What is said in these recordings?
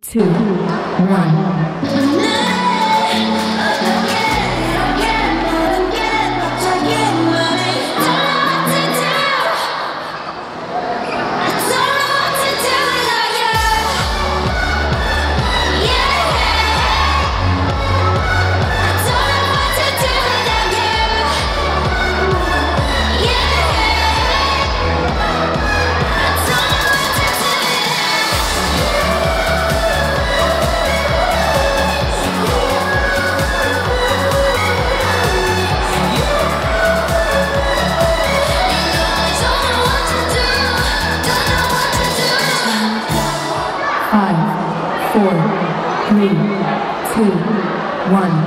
two, one. Two, one.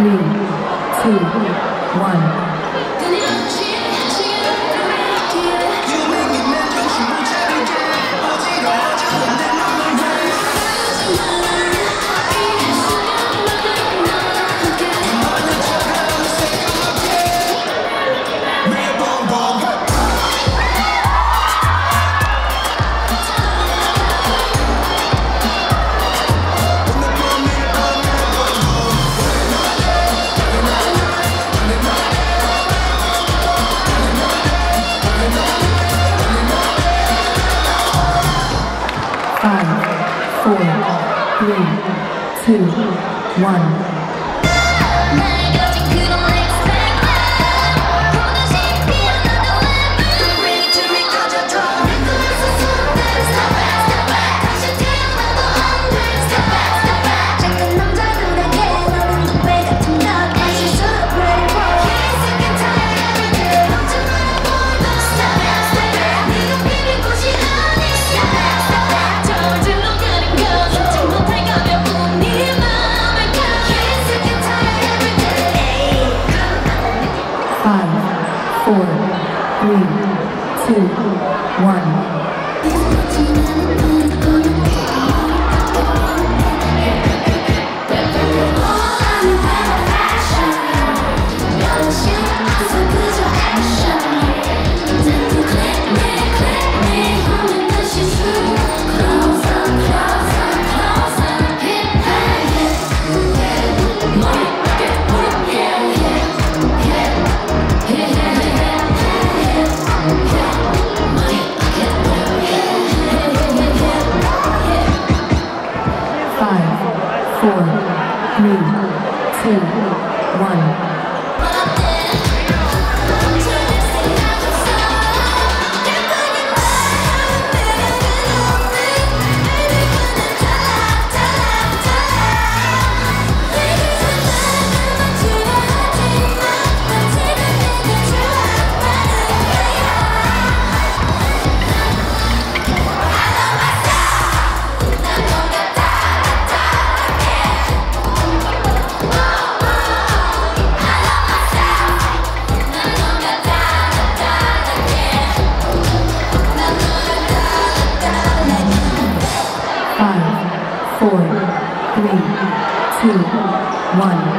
three, two, one. One.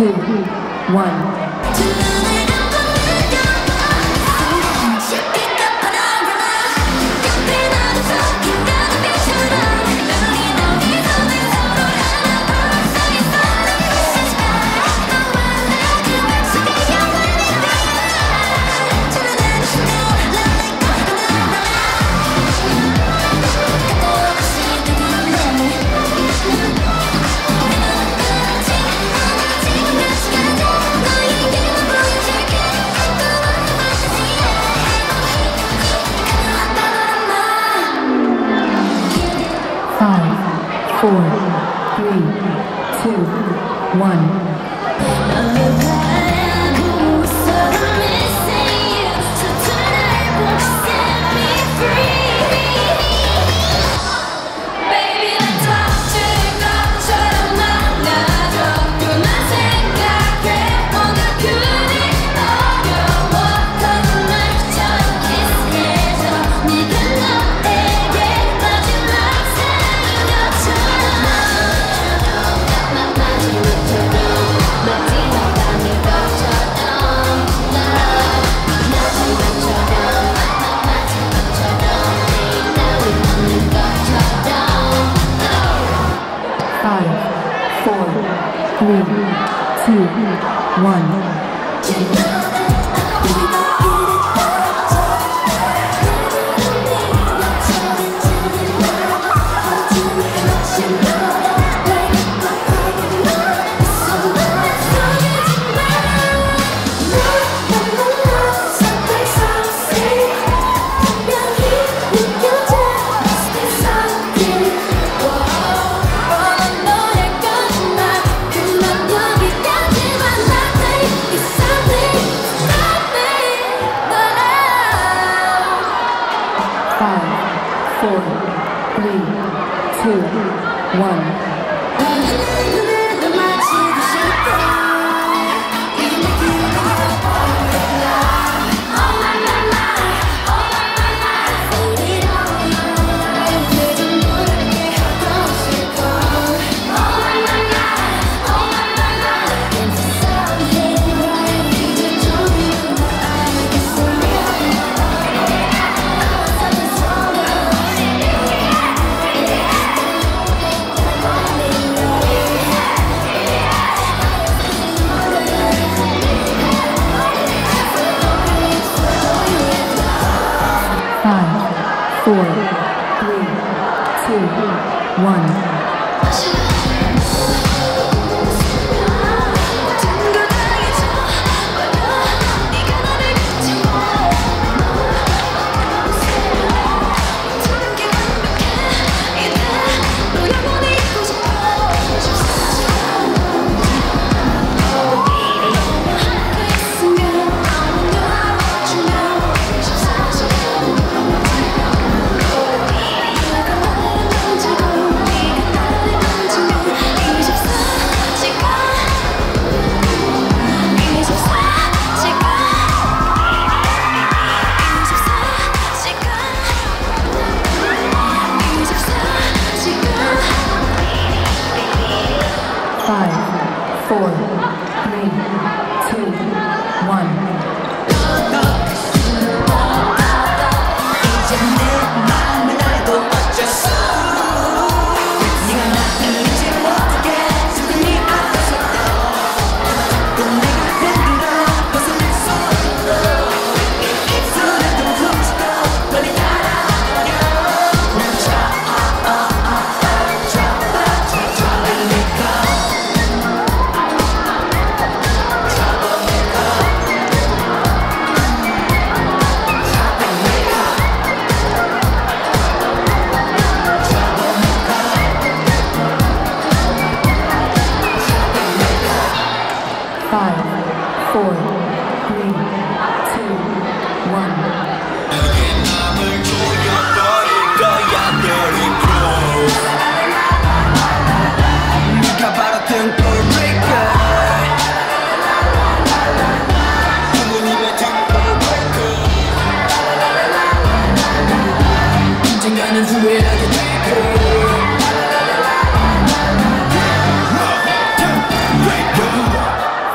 Two, one.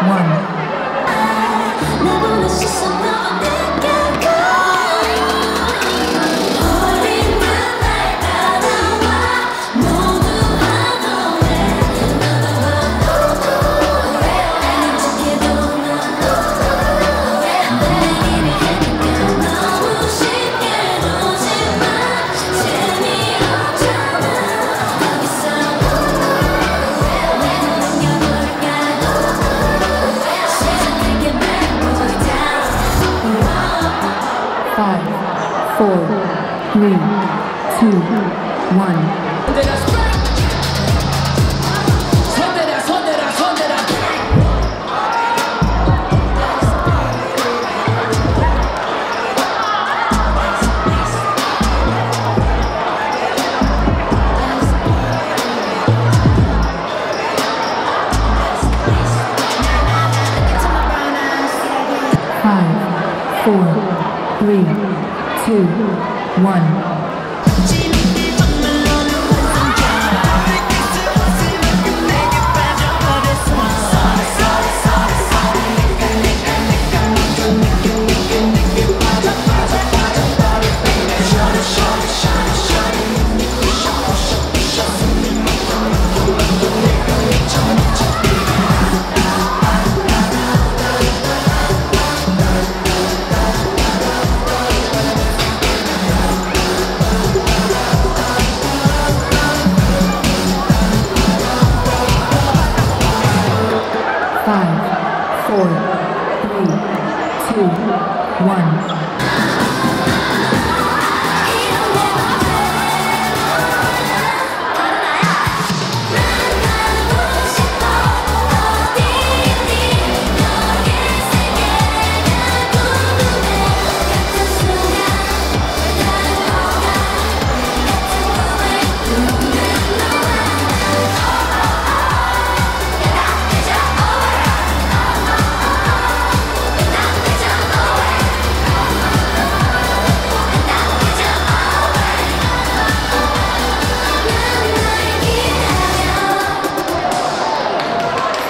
One.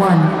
one.